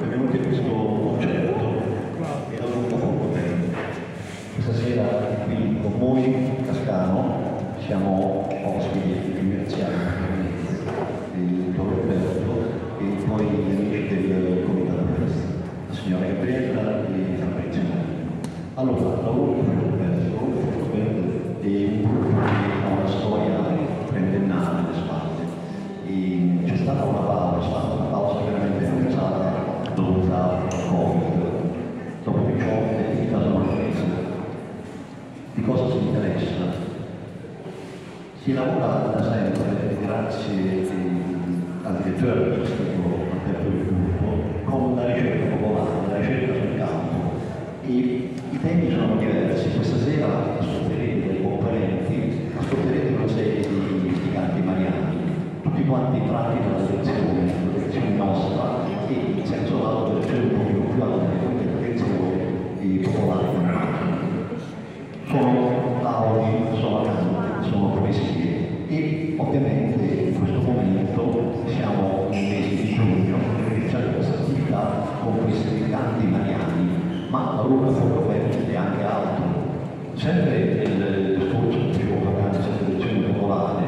benvenuti a questo concerto e lungo poco tempo. Questa sera qui con voi, Cascano, siamo ospiti ringraziamo il dottor Roberto e poi gli amici del Comitato Festa, la signora Gabriella e Fabrizio. Allora, lavoro con Roberto, Roberto è un gruppo che ha una storia trentennale alle spalle e c'è stata una pausa, una pausa veramente forzata dovuta al Covid, dopo che ciò è stata una crisi. Di cosa si interessa? Si lavora da sempre, grazie al direttore artistico aperto del gruppo, con la ricerca popolare, la ricerca sul campo. E i temi sono diversi. Questa sera ascolterete dai componenti, ascolterete una serie di, di mariani, tutti quanti tratti dalla lezione, la lezione nostra, e in senso lato lezione un pochino più alta, quindi la lezione popolare. Sono laudi, sono canti, sono poesie e ovviamente in questo momento siamo nel mese di giugno per iniziare questa attività con questi canti mariani, ma la loro fotografia è anche altro. Sempre nel discorso che dicevo poc'anzi della lezione popolare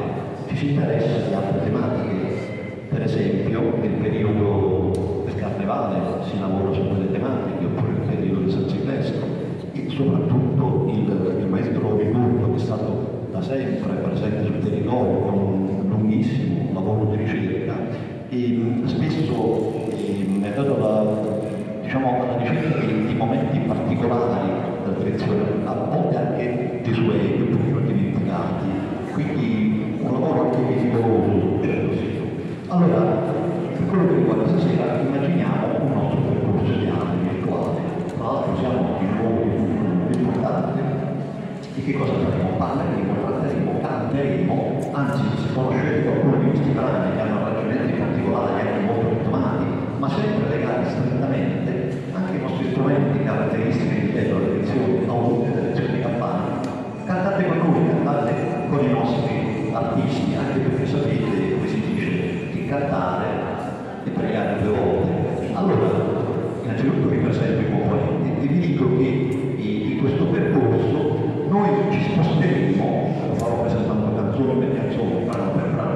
ci si interessa di altre tematiche, per esempio nel periodo del carnevale si lavora su quelle tematiche, oppure nel periodo di San Silvestro e soprattutto il, il maestro Ridurto che è stato da sempre presente sul territorio con un lunghissimo lavoro di ricerca e spesso eh, è dato la, diciamo, alla ricerca di, di momenti particolari della direzione, a volte anche desueti, un pochino dimenticati, quindi un lavoro anche vigoroso, certo sì. Allora, per quello che riguarda stasera, immaginiamo un nostro percorso di anni virtuale, tra l'altro siamo in un luogo di culto importante, di che cosa faremo? Parleremo, tratteremo, canteremo, anzi si sono scelti alcuni di questi brani che hanno ragionamenti particolari, anche molto ritmati, ma sempre legati strettamente anche ai nostri strumenti caratteristici di della lezione, audite delle lezioni di campana. Cantate con noi, cantate con i nostri artisti, anche perché sapete come si dice, che cantare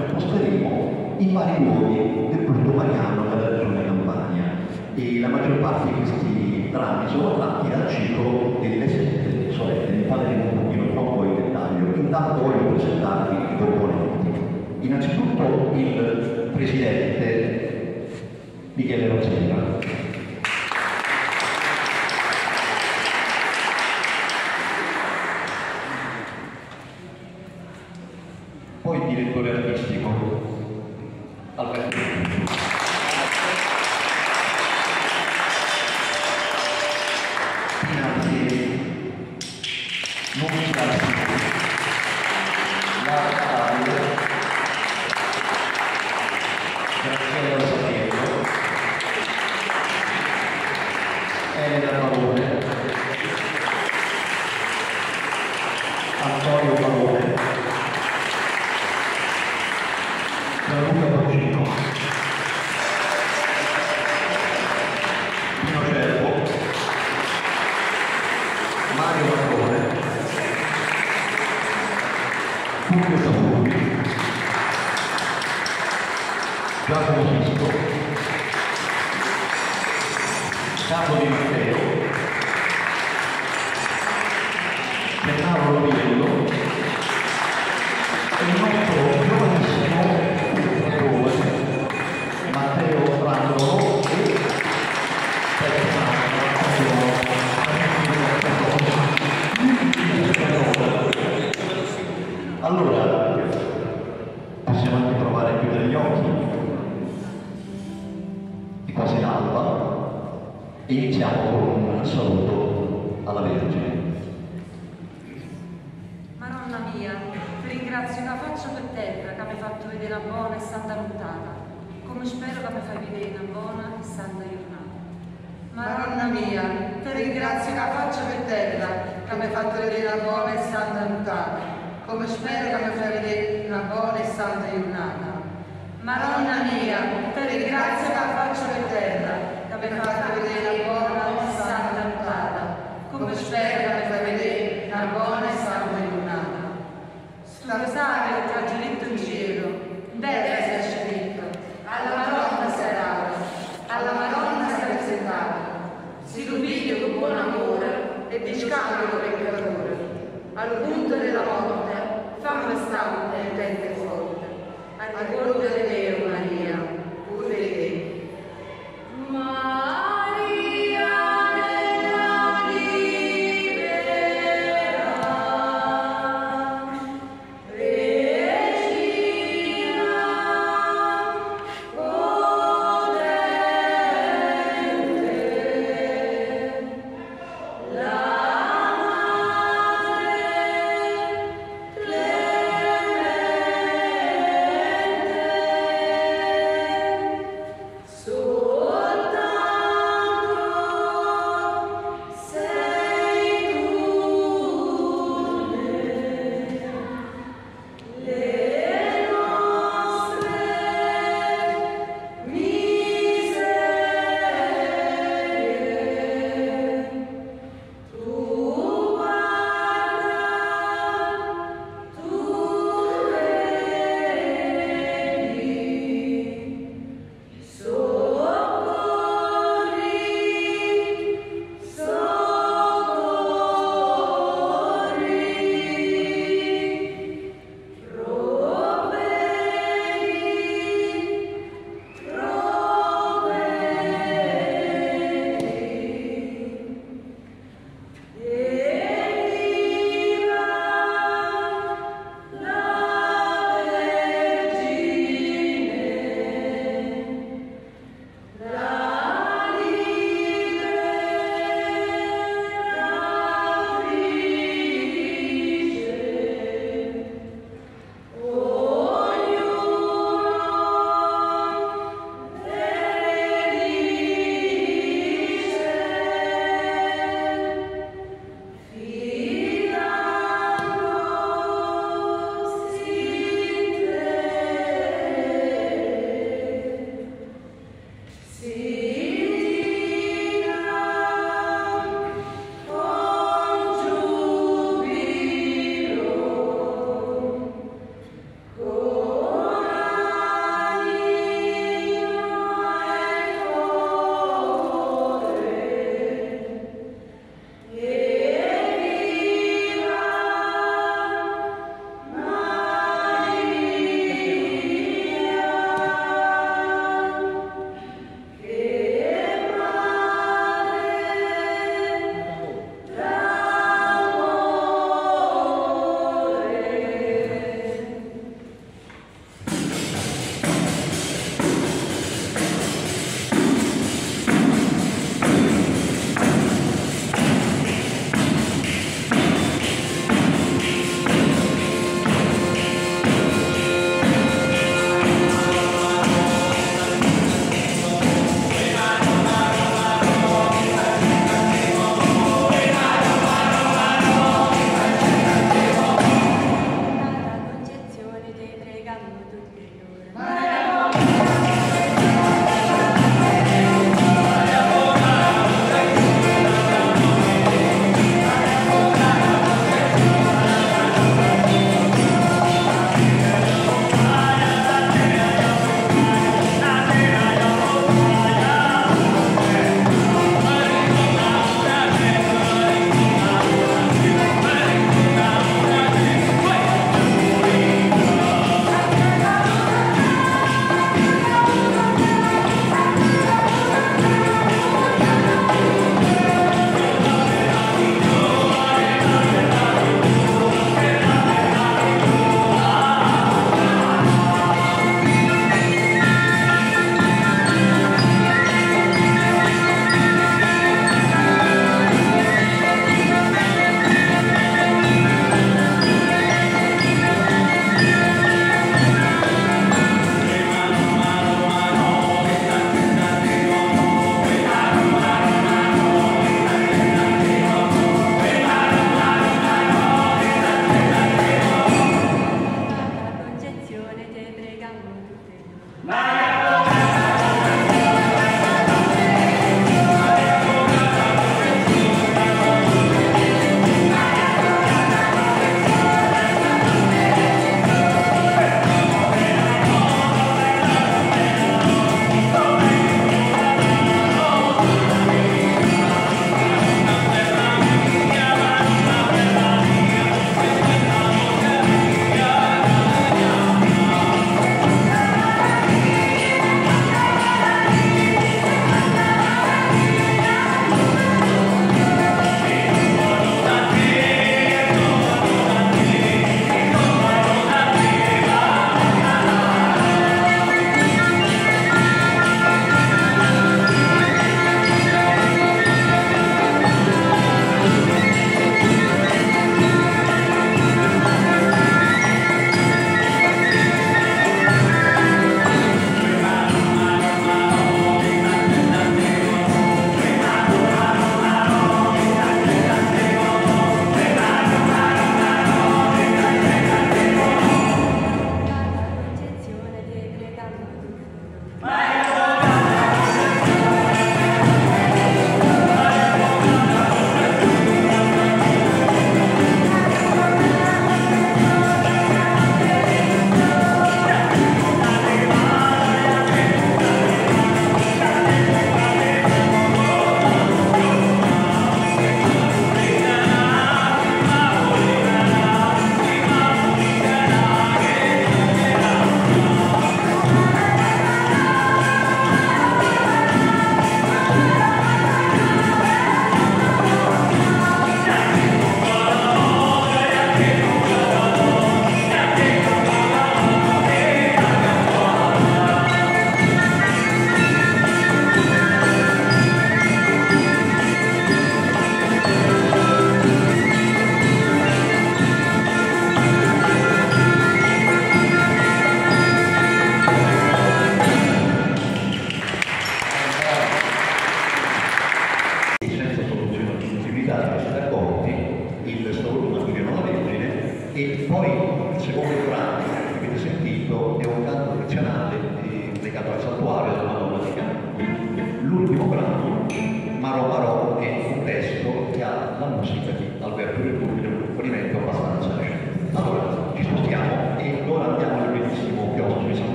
ci sposteremo in vari luoghi del culto mariano della regione Campania e la maggior parte di questi brani sono tratti dal ciclo delle sette sorelle, ne parleremo un pochino troppo in dettaglio. Intanto voglio presentarvi i componenti. Innanzitutto il presidente Michele Rosera. Poi al punto della morte, fa passare il dente forte, al collo delle vele.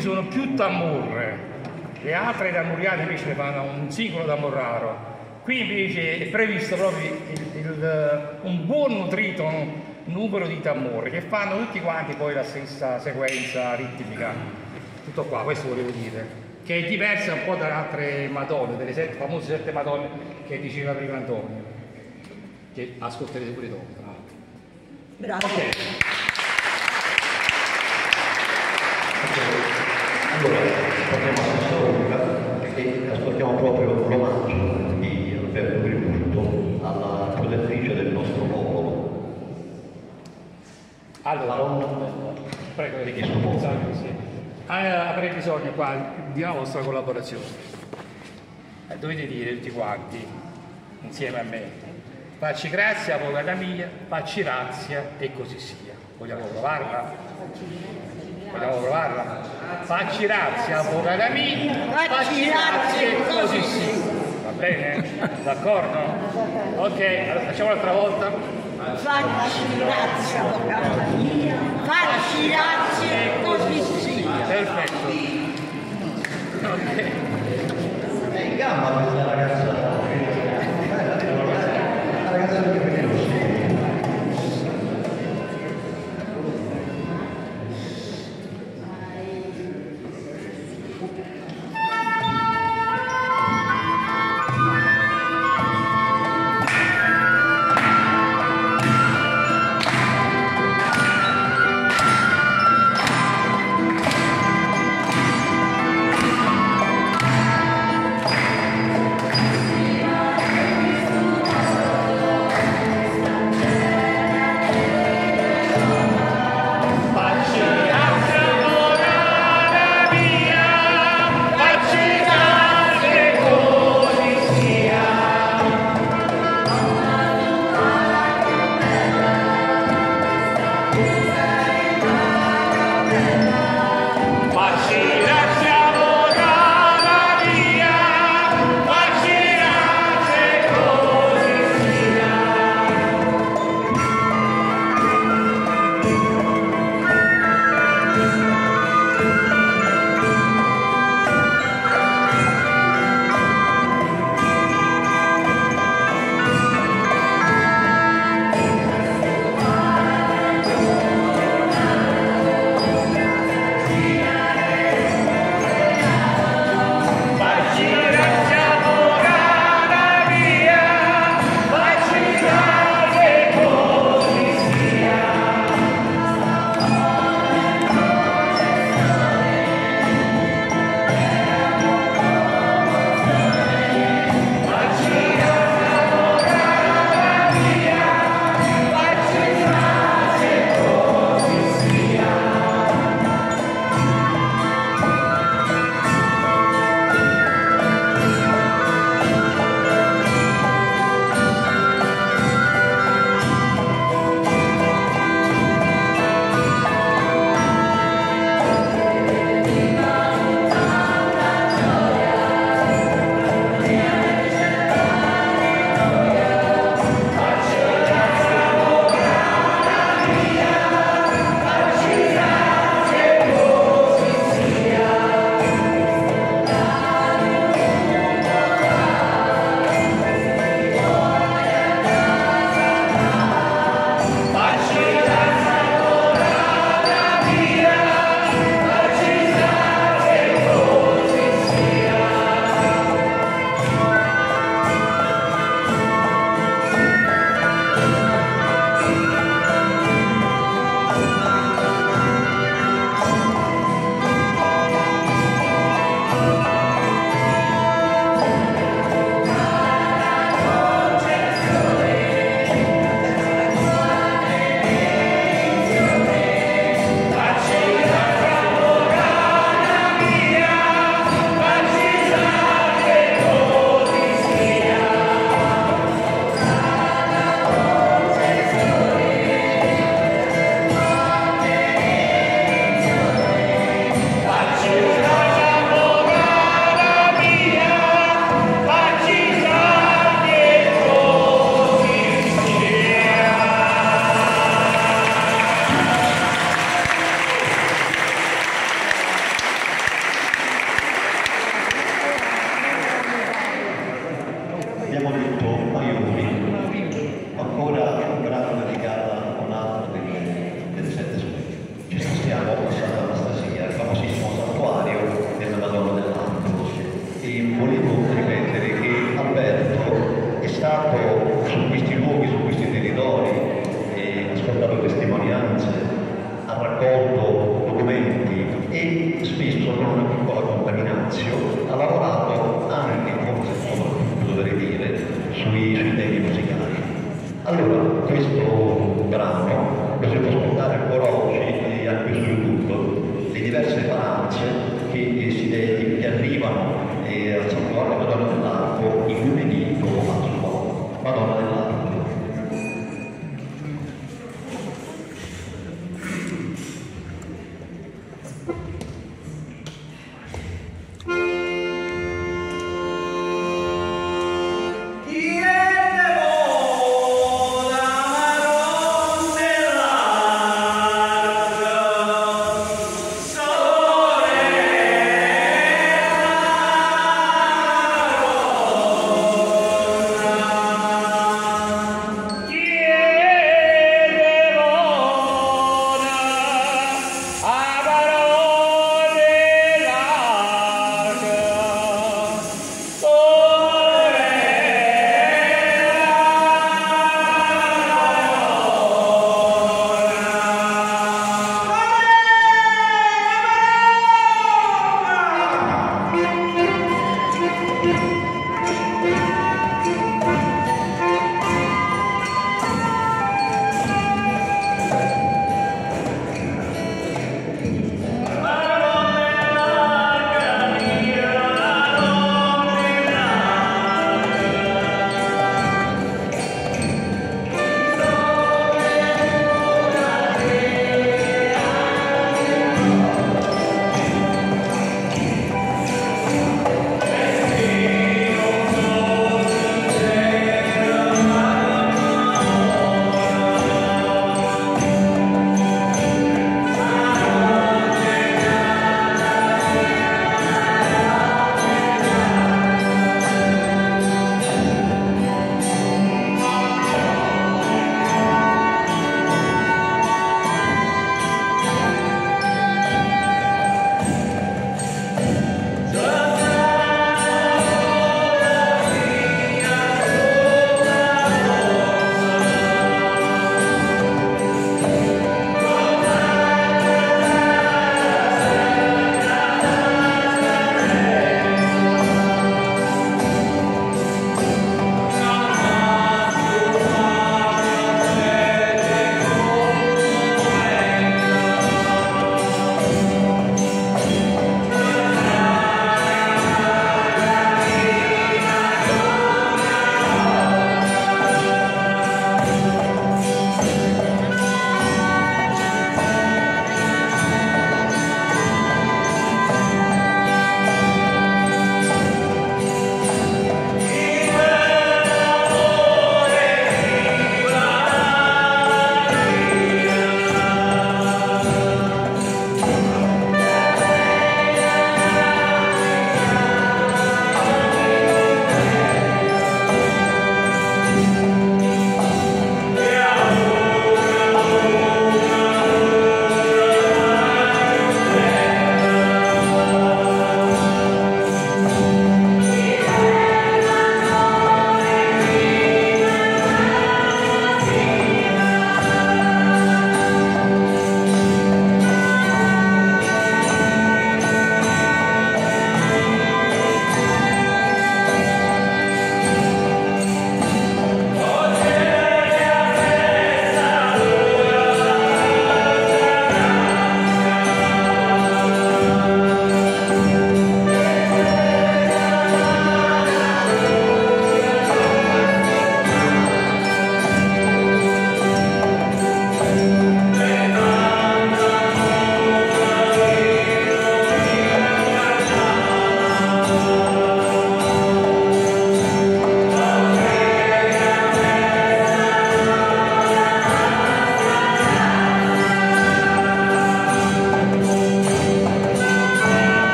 Ci sono più tammurre. Le altre tammuriate invece ne fanno un singolo tammurraro. Qui invece è previsto proprio il, il, un buon nutrito numero di tammurri che fanno tutti quanti poi la stessa sequenza ritmica. Tutto qua, questo volevo dire. Che è diversa un po' da altre Madonne, delle sette, famose sette Madonne che diceva prima Antonio. Che ascolterete pure dopo. tra l'altro. Grazie. Allora, parliamo a Sassuola e ascoltiamo proprio l'omaggio di Alberto Gribusto alla protettrice del nostro popolo. Allora, prego di poco. sì. Ah, avrei bisogno qua di una vostra collaborazione. Eh, dovete dire tutti quanti, insieme a me, facci grazia, avvocata mia, facci razia e così sia. Vogliamo provarla? Vogliamo provarla? Facci razia, avvocata mia, facci razia e così sia. Va bene? D'accordo? Ok, allora facciamo l'altra volta. Facci grazie, avvocato mia. Facci grazie e così sia. Perfetto. Ok. È in gamba questa ragazza.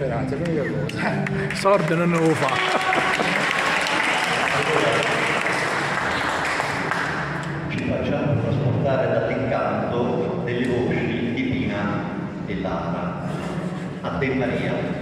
disperati, l'unica cosa. Sordo non lo fa. Ci facciamo trasportare dall'incanto delle voci di Pina e Lara. A te Maria.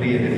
ríete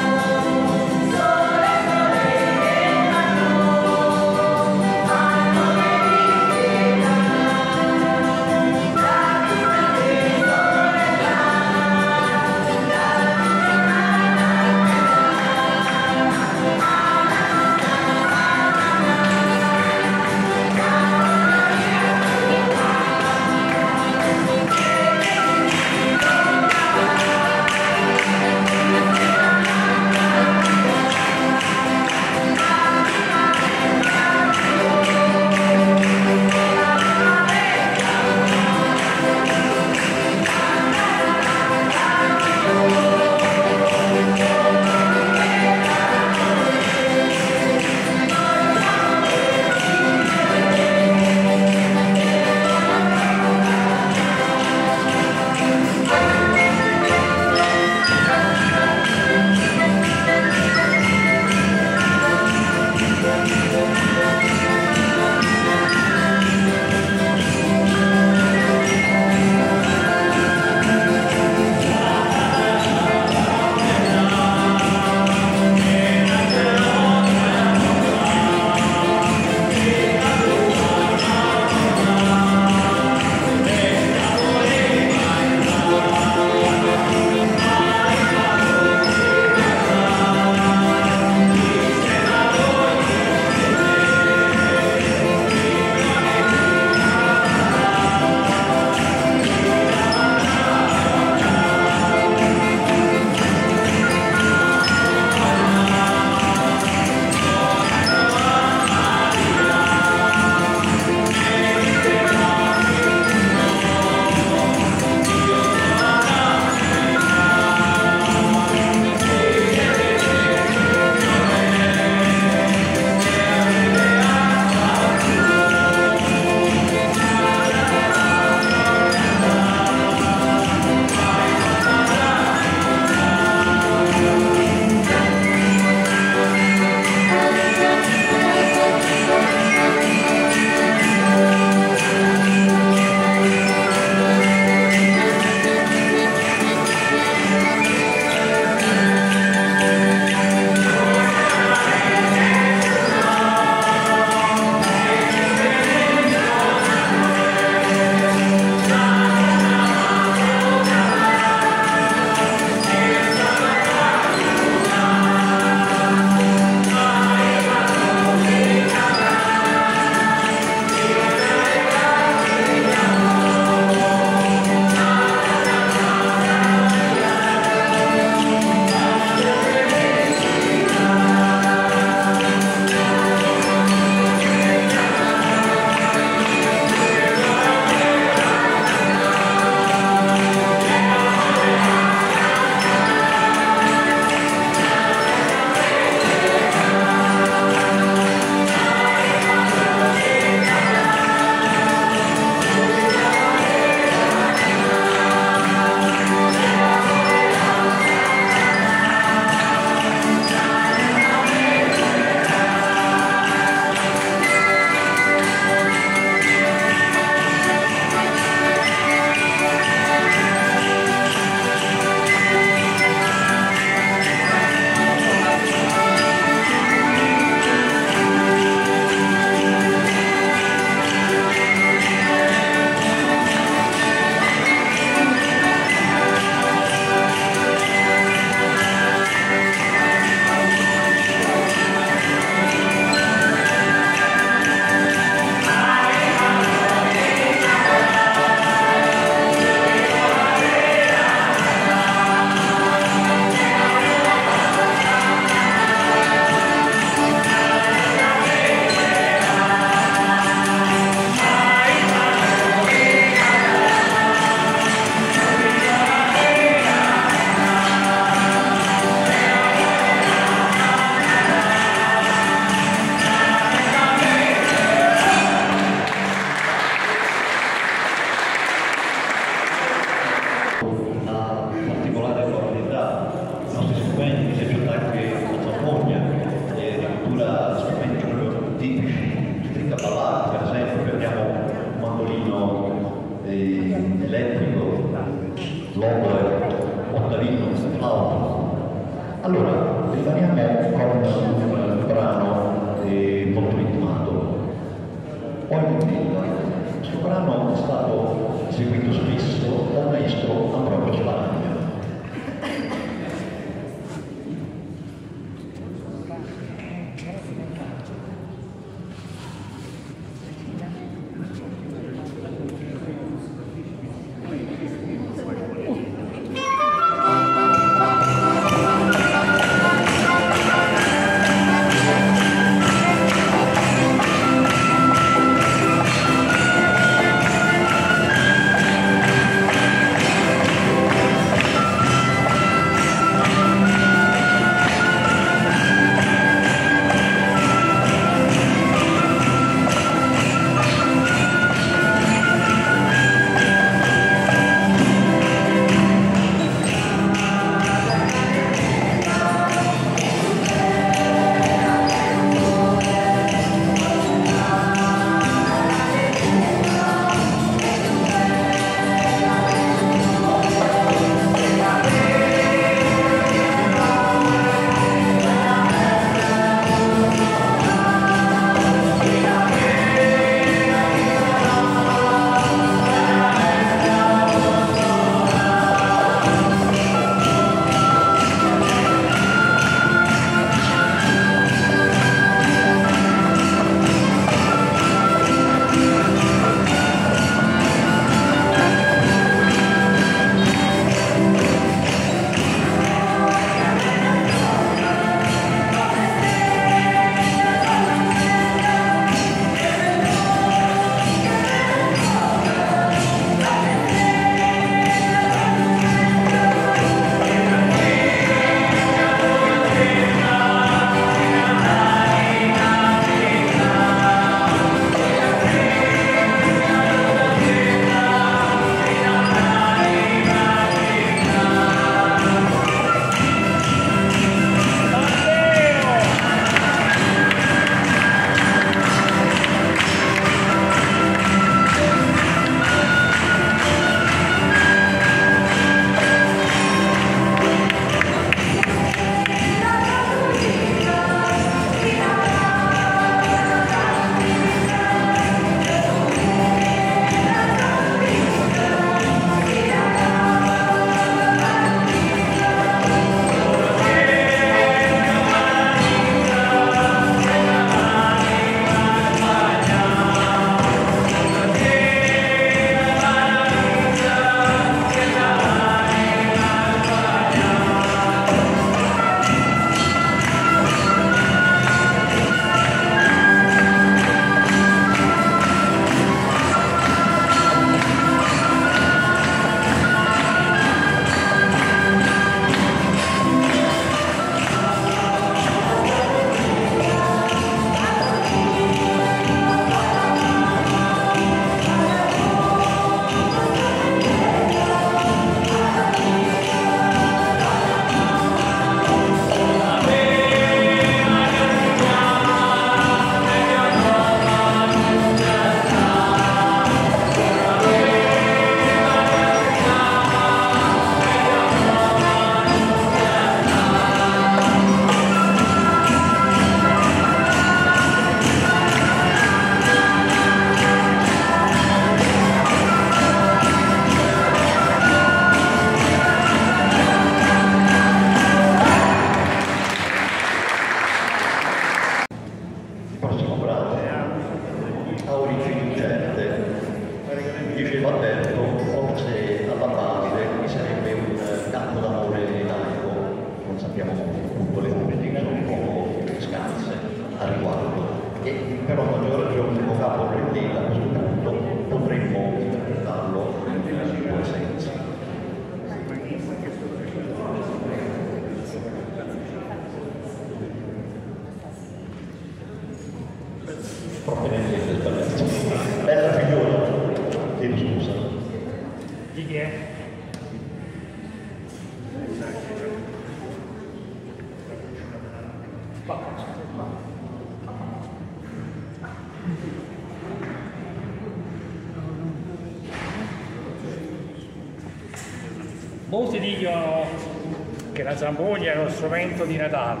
zambogna è uno strumento di Natale,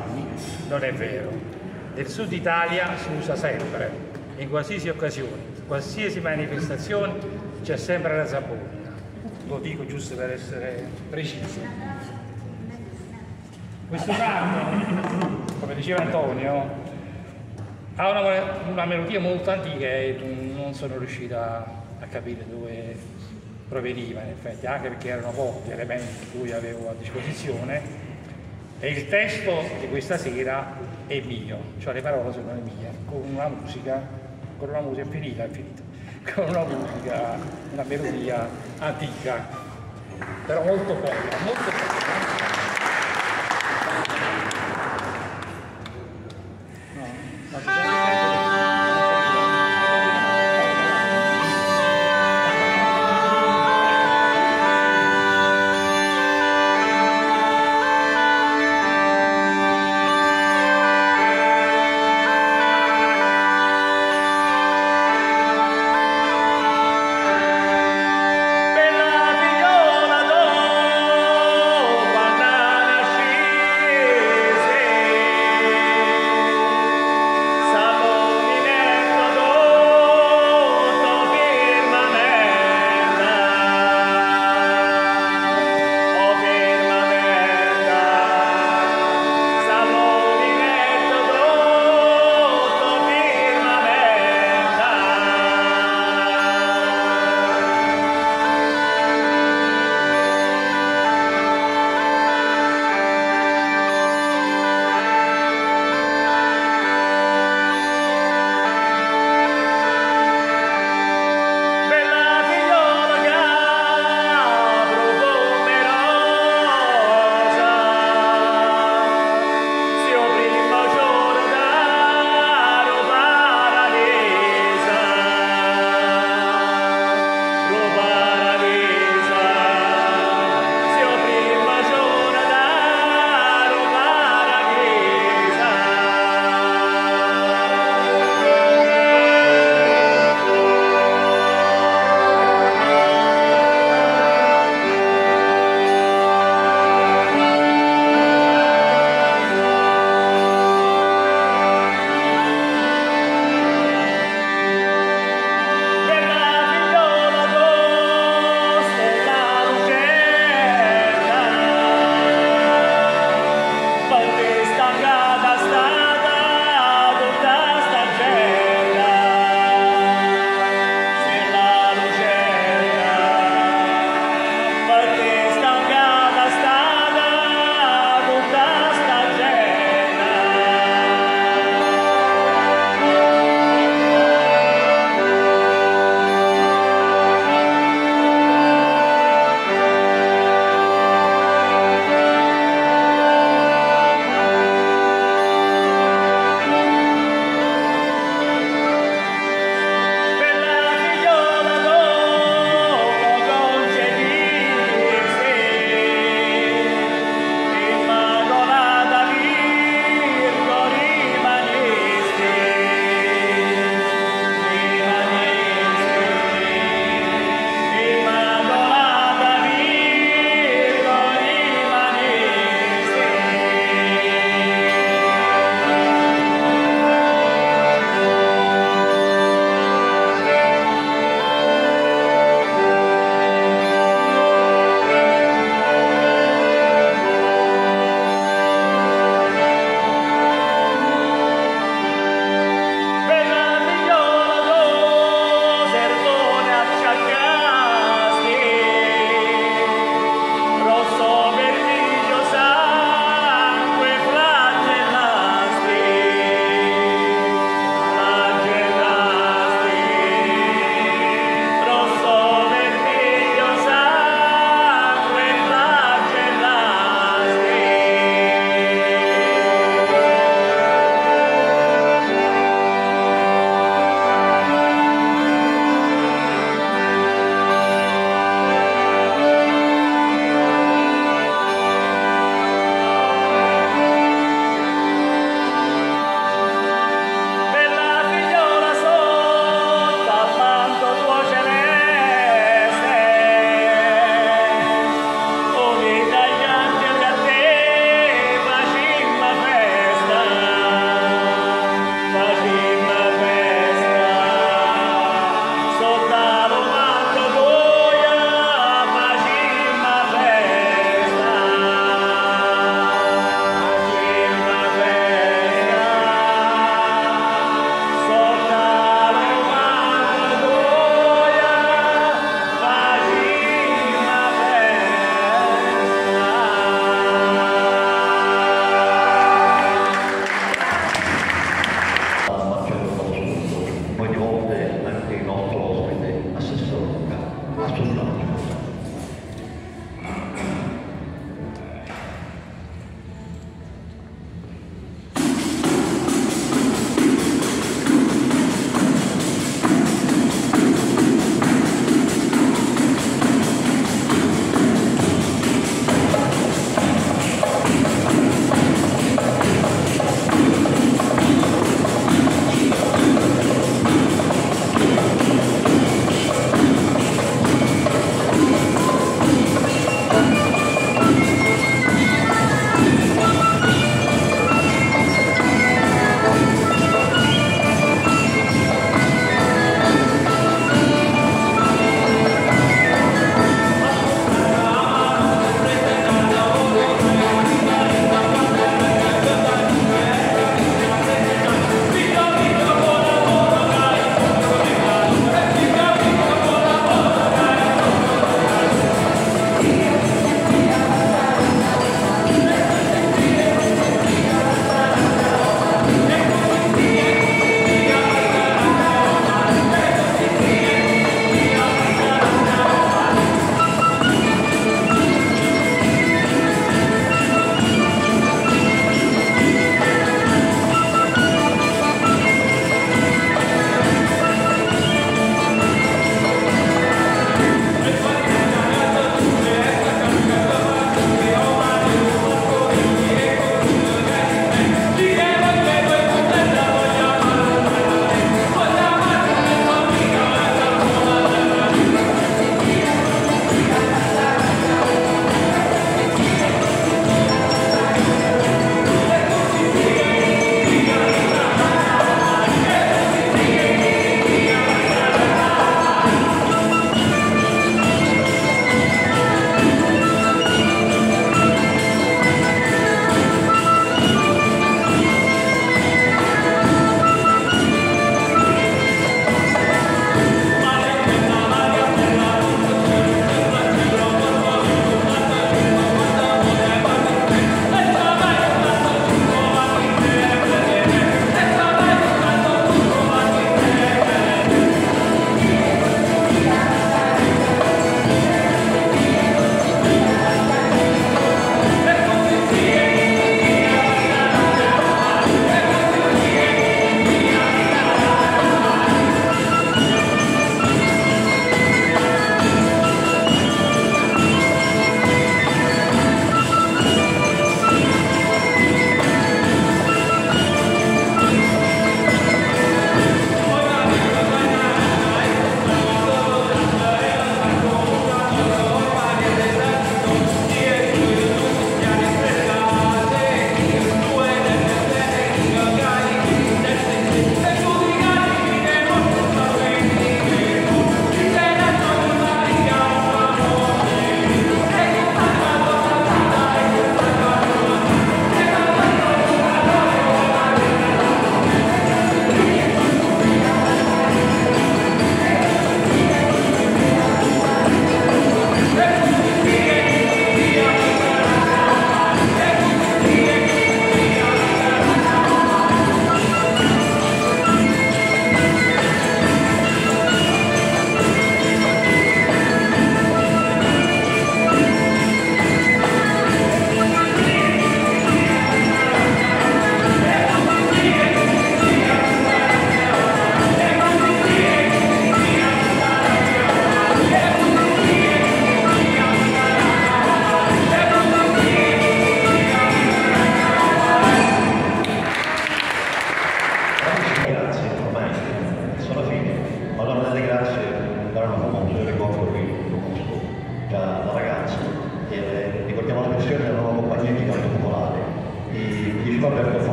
non è vero. Nel sud Italia si usa sempre, in qualsiasi occasione, qualsiasi manifestazione c'è sempre la zambogna. Lo dico giusto per essere preciso. Questo brano, come diceva Antonio, ha una, una melodia molto antica e non sono riuscito a, capire dove proveniva in effetti, anche perché erano pochi elementi che lui avevo a disposizione e il testo di questa sera è mio, cioè le parole sono le mie, con una musica, con una musica finita, è finita, con una musica, una melodia antica, però molto bella, molto bella.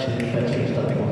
其实，其实，他。